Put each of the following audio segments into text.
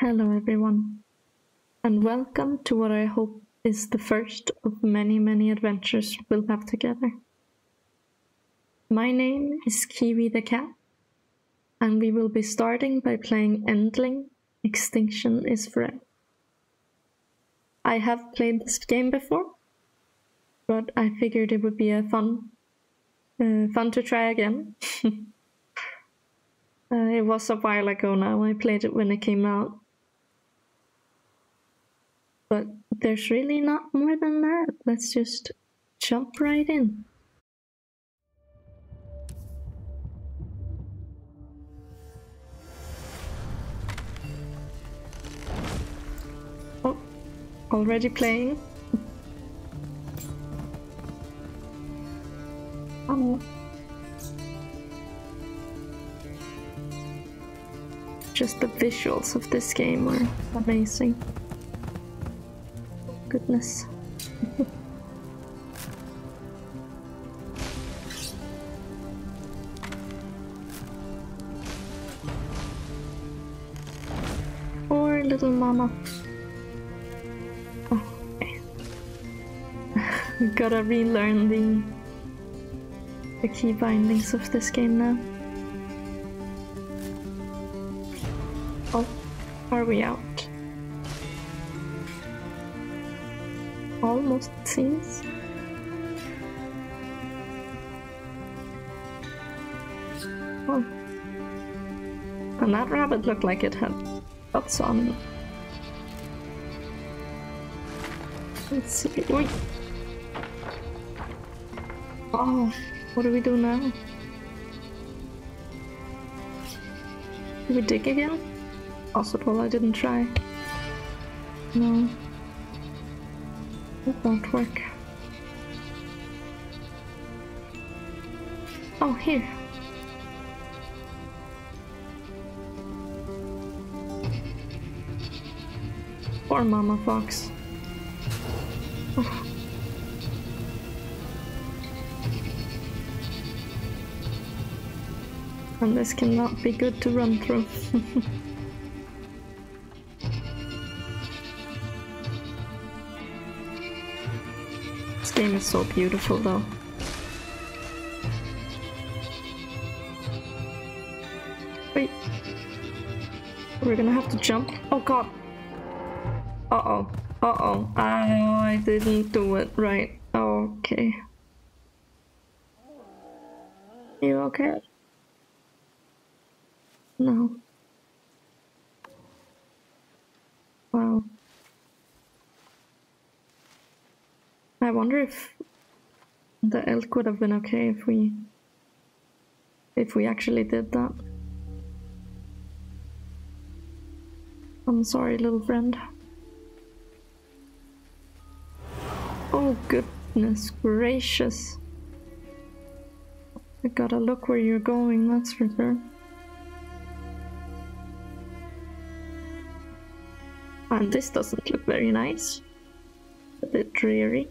Hello, everyone, and welcome to what I hope is the first of many, many adventures we'll have together. My name is Kiwi the Cat, and we will be starting by playing Endling Extinction is Forever. I have played this game before, but I figured it would be a fun, uh, fun to try again. uh, it was a while ago now. I played it when it came out, but there's really not more than that. Let's just jump right in. Oh, already playing? Oh. Just the visuals of this game are amazing goodness. Poor little mama. Oh, okay. Eh. Gotta relearn the the key bindings of this game now. Oh, are we out? Almost seems. Oh. And that rabbit looked like it had dots on. Let's see. Wait. Oh, what do we do now? Do we dig again? Possible, I didn't try. No. It won't work. Oh, here. Poor Mama Fox. Oh. And this cannot be good to run through. game is so beautiful though. Wait. We're gonna have to jump. Oh god. Uh-oh. Uh-oh. I, I didn't do it right. Okay. You okay? No. Wow. I wonder if the elk would have been okay if we if we actually did that. I'm sorry, little friend. Oh goodness gracious. I gotta look where you're going, that's for sure. And this doesn't look very nice. A bit dreary.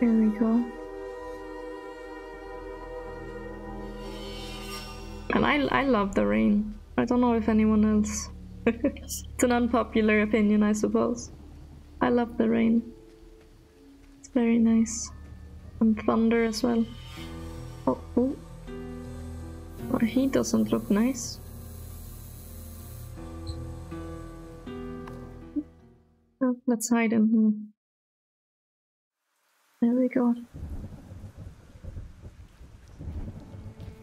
There we go. And I, I love the rain. I don't know if anyone else. it's an unpopular opinion, I suppose. I love the rain. It's very nice. And thunder as well. Oh, oh. oh he doesn't look nice. Oh, let's hide him. Hmm. There we go.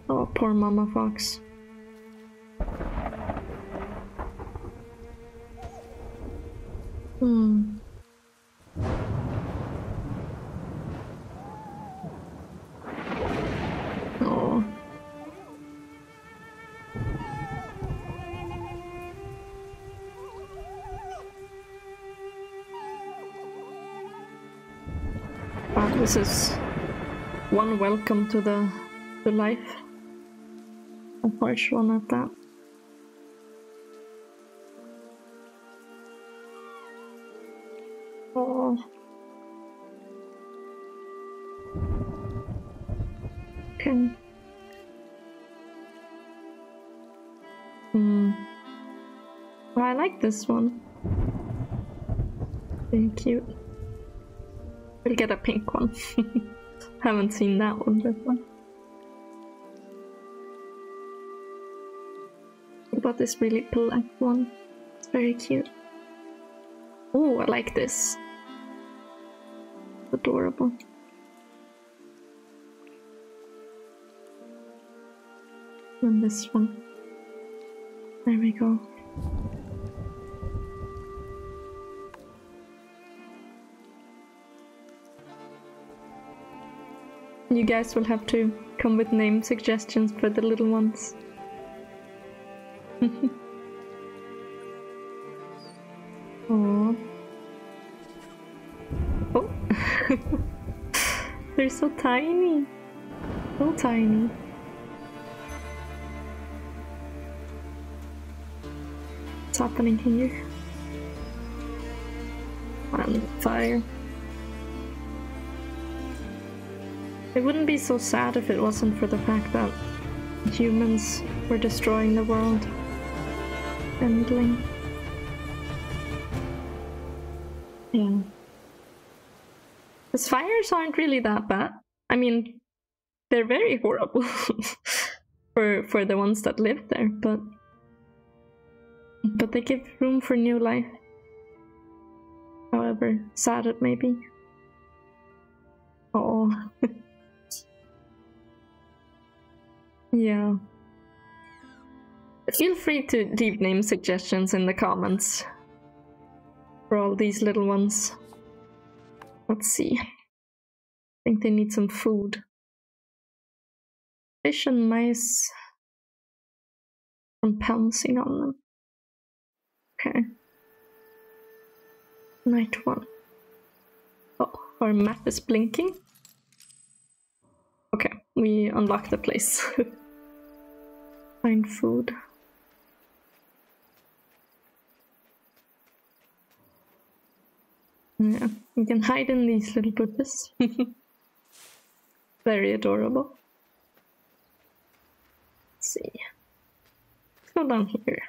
Oh, poor Mama Fox. Hmm. This is one welcome to the, the life A harsh one at that. Oh. Okay. Hmm. Well, I like this one. Very cute. We'll get a pink one. Haven't seen that one before. What about this really black one? It's very cute. Oh, I like this. Adorable. And this one. There we go. You guys will have to come with name suggestions for the little ones. Aww. Oh. They're so tiny. So tiny. What's happening here? On fire. It wouldn't be so sad if it wasn't for the fact that humans were destroying the world. Endling. Yeah. Because fires aren't really that bad. I mean, they're very horrible for for the ones that live there, but but they give room for new life. However sad it may be. Oh. yeah. Feel free to leave name suggestions in the comments for all these little ones. Let's see. I think they need some food. Fish and mice. I'm pouncing on them. Okay. Night one. Oh, our map is blinking. Okay, we unlock the place. Find food. Yeah, you can hide in these little bushes. Very adorable. Let's see. Let's go down here.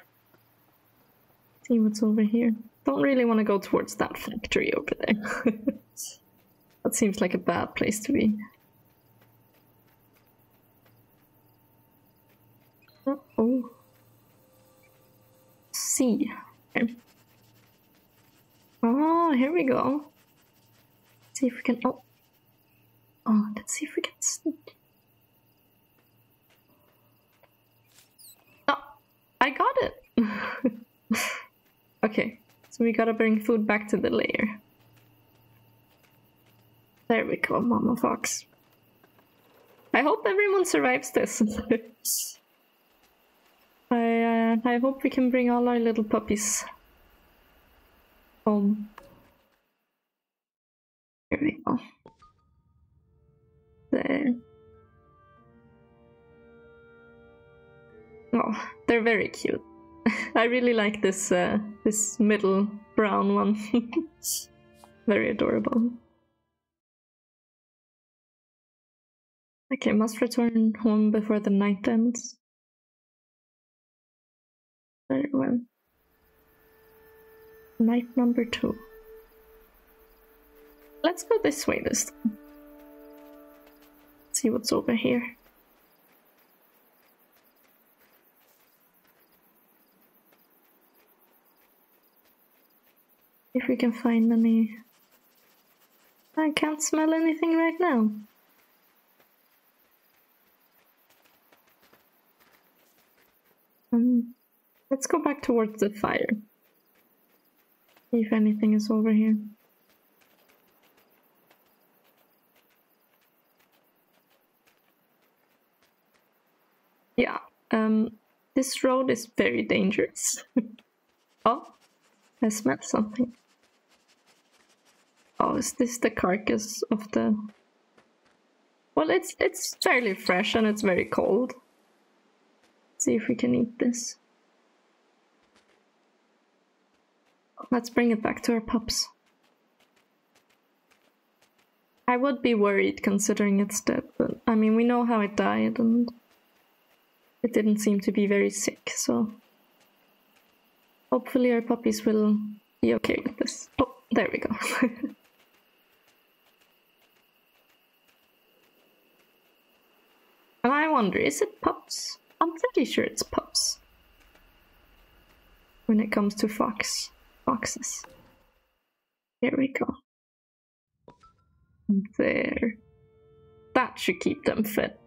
See what's over here. Don't really want to go towards that factory over there. that seems like a bad place to be. Oh. Okay. Oh, here we go. Let's see if we can. Oh, oh, let's see if we can sneak. Oh, I got it. okay, so we gotta bring food back to the lair. There we go, Mama Fox. I hope everyone survives this. I uh, I hope we can bring all our little puppies home. Here we go. There. Oh, they're very cute. I really like this uh, this middle brown one. very adorable. Okay, must return home before the night ends. Very well. Night number two. Let's go this way this time. See what's over here. If we can find any. I can't smell anything right now. Um, let's go back towards the fire. See if anything is over here. Yeah, um, this road is very dangerous. oh, I smell something. Oh, is this the carcass of the... Well, it's it's fairly fresh and it's very cold. see if we can eat this. Let's bring it back to our pups. I would be worried considering it's dead, but I mean, we know how it died and it didn't seem to be very sick, so hopefully our puppies will be okay with this. Oh, there we go. and I wonder, is it pups? I'm pretty sure it's pups. When it comes to fox foxes. Here we go. There. That should keep them fed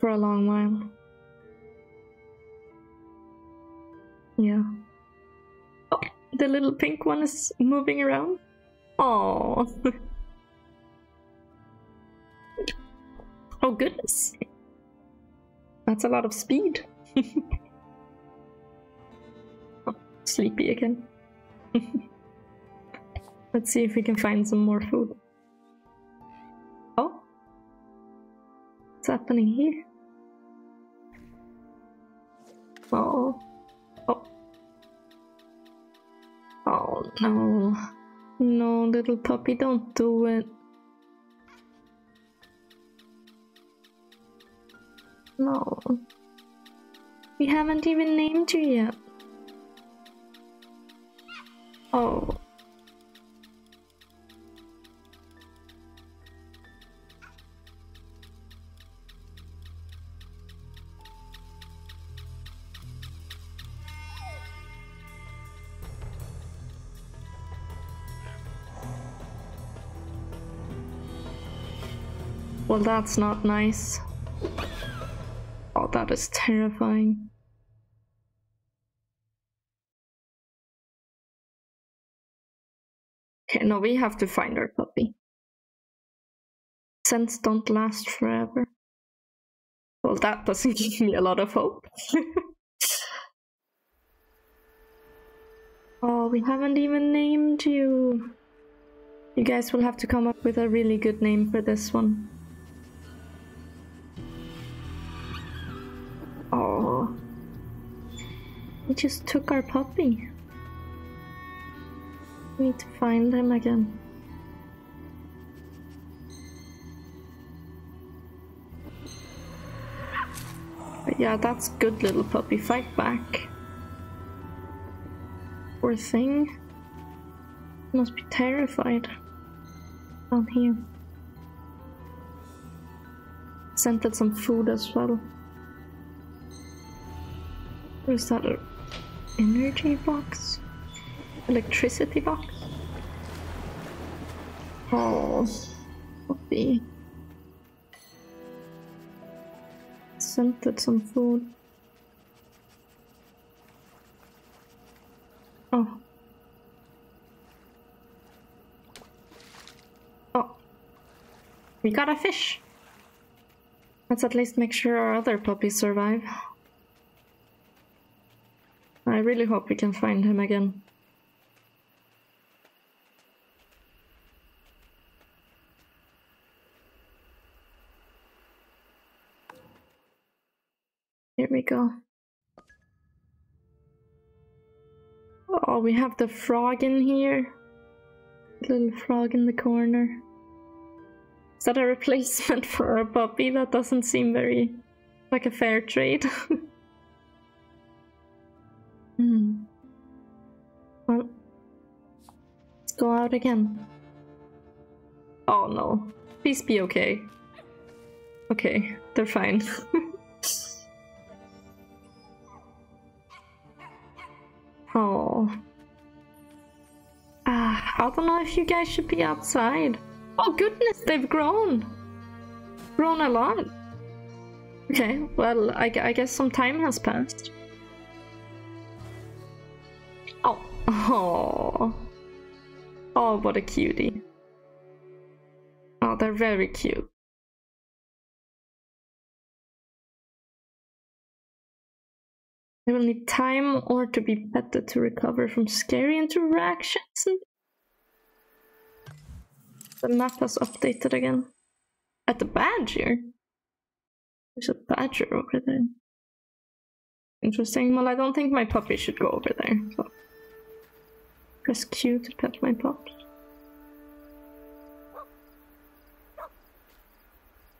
for a long while. Yeah. Oh, the little pink one is moving around. Oh. oh goodness. That's a lot of speed. oh, sleepy again. Let's see if we can find some more food. Oh. What's happening here? Oh. Oh. Oh no. No, little puppy, don't do it. No. We haven't even named you yet. Oh. Well, that's not nice. Oh, that is terrifying. No, we have to find our puppy. Scents don't last forever. Well, that doesn't give me a lot of hope. oh, we haven't even named you. You guys will have to come up with a really good name for this one. Oh. We just took our puppy. Need to find him again. But yeah, that's good little puppy. Fight back. Poor thing. Must be terrified. Down here. Scented some food as well. Is that? An energy box? Electricity box? Oh, puppy. Scented some food. Oh. Oh. We got a fish. Let's at least make sure our other puppies survive. I really hope we can find him again. We go. Oh, we have the frog in here. Little frog in the corner. Is that a replacement for a puppy? That doesn't seem very like a fair trade. hmm. Well, let's go out again. Oh no. Please be okay. Okay, they're fine. Oh. Ah, I don't know if you guys should be outside. Oh goodness, they've grown. Grown a lot. Okay, well, I, I guess some time has passed. Oh. Oh. Oh, what a cutie. Oh, they're very cute. They will need time or to be petted to recover from scary interactions. The map has updated again. At the badger? There's a badger over there. Interesting. Well, I don't think my puppy should go over there. So. Press Q to pet my pups.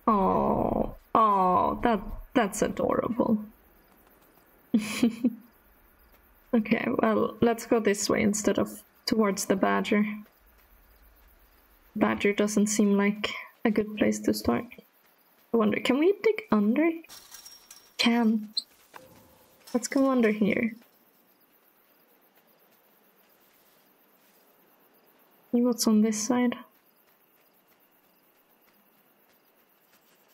Oh, oh, that that's adorable. okay, well, let's go this way instead of towards the badger. Badger doesn't seem like a good place to start. I wonder, can we dig under? Can. Let's go under here. See what's on this side?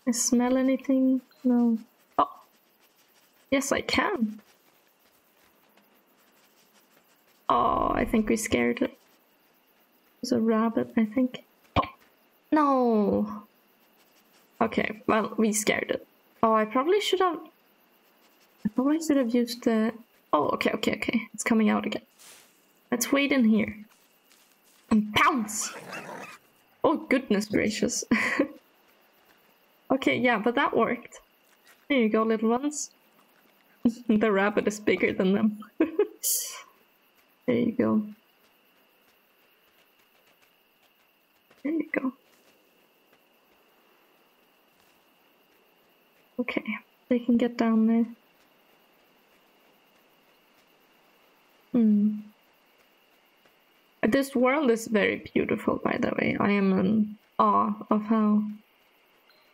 I smell anything? No. Yes, I can! Oh, I think we scared it. It's a rabbit, I think. Oh. No! Okay, well, we scared it. Oh, I probably should have... I probably should have used the... Oh, okay, okay, okay. It's coming out again. Let's wait in here. And pounce! Oh, goodness gracious. okay, yeah, but that worked. There you go, little ones. the rabbit is bigger than them. there you go. There you go. Okay, they can get down there. Hmm. This world is very beautiful, by the way. I am in awe of how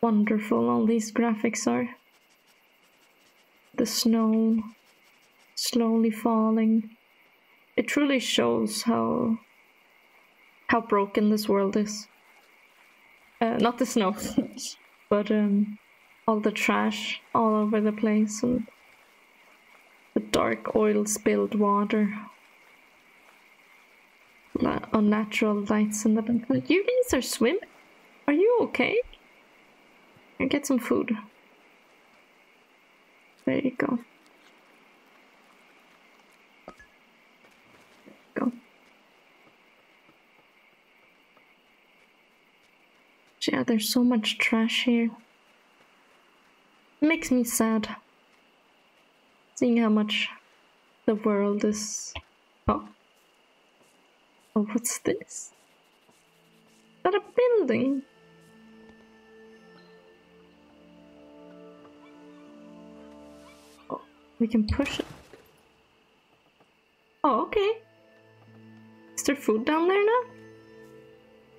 wonderful all these graphics are. The snow slowly falling. It truly shows how how broken this world is. Uh, not the snow, but um, all the trash all over the place and the dark oil spilled water unnatural lights in the. You guys are swimming? Are you okay? And get some food. There you go. Go. Yeah, there's so much trash here. It makes me sad. Seeing how much the world is... Oh. Oh, what's this? Is that a building? We can push it. Oh, okay. Is there food down there now?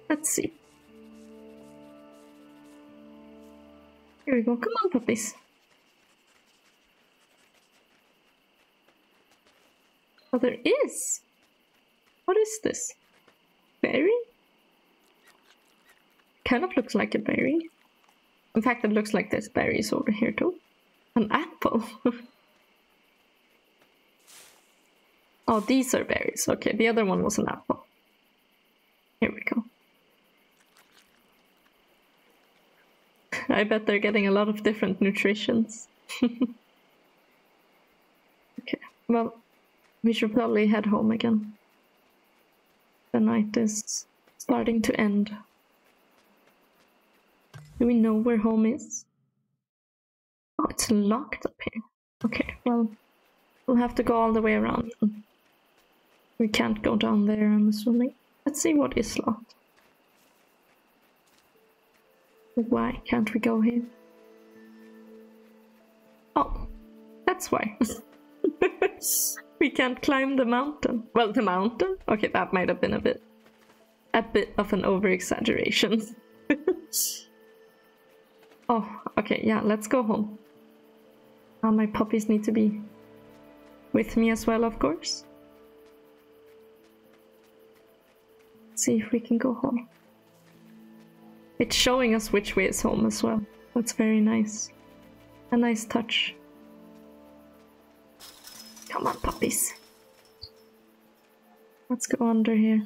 Let's see. Here we go. Come on, puppies. Oh, there is. What is this? Berry? Kind of looks like a berry. In fact, it looks like there's berries over here too. An apple. oh, these are berries. Okay, the other one was an apple. Here we go. I bet they're getting a lot of different nutritions. okay, well, we should probably head home again the night is starting to end. Do we know where home is? Oh, it's locked up here. Okay, well, we'll have to go all the way around. We can't go down there, I'm assuming. Let's see what is locked. Why can't we go here? Oh, that's why. We can't climb the mountain. Well, the mountain? Okay, that might have been a bit... A bit of an over-exaggeration. oh, okay, yeah, let's go home. Uh, my puppies need to be with me as well, of course. See if we can go home. It's showing us which way is home as well. That's very nice. A nice touch. Come on, puppies. Let's go under here.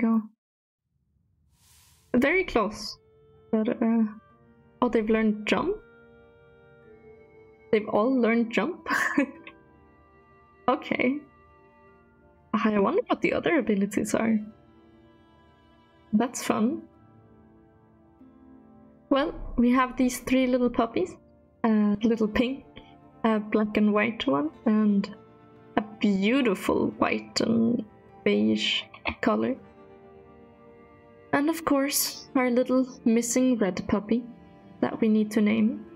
Go. Very close. But, uh, oh, they've learned jump? They've all learned jump? okay. I wonder what the other abilities are. That's fun. Well, we have these three little puppies. A little pink, a black and white one, and a beautiful white and beige color. And of course, our little missing red puppy that we need to name.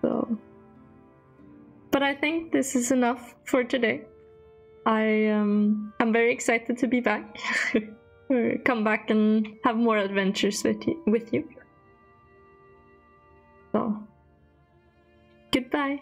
So, but I think this is enough for today. I um, I'm very excited to be back. Come back and have more adventures with you. With you. So, goodbye.